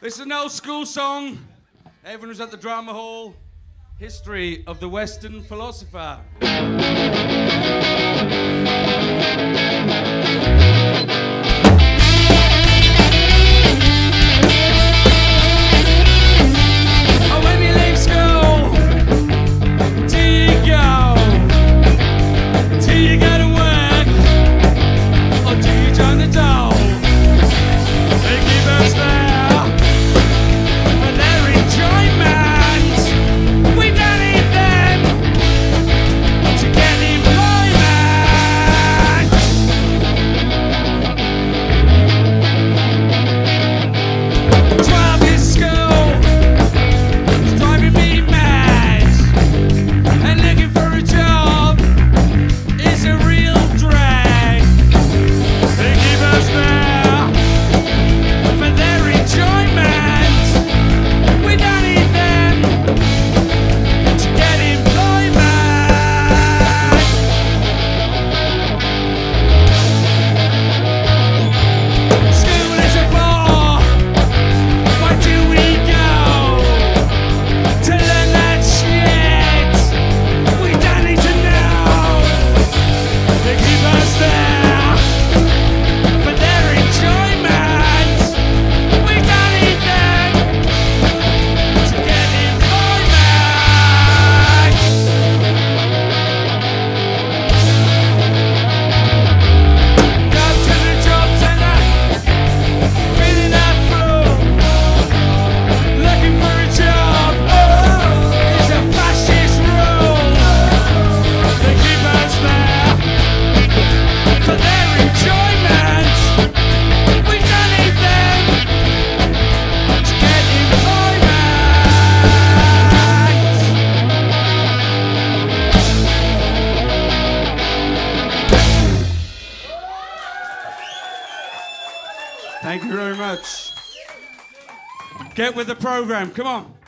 This is an old school song. Everyone was at the drama hall. History of the Western philosopher. Thank you very much. Get with the program. Come on.